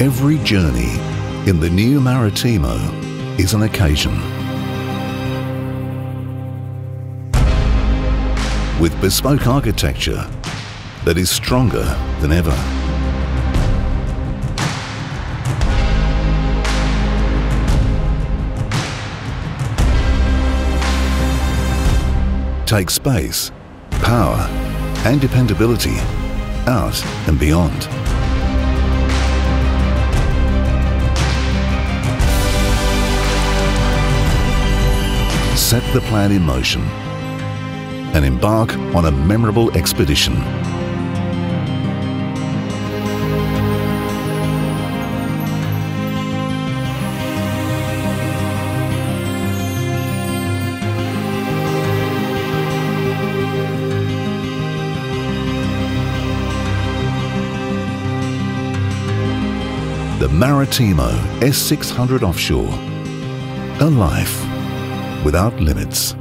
Every journey in the new Maritimo is an occasion. With bespoke architecture that is stronger than ever. Take space, power and dependability out and beyond. Set the plan in motion and embark on a memorable expedition. The Maritimo S600 Offshore. A life without limits.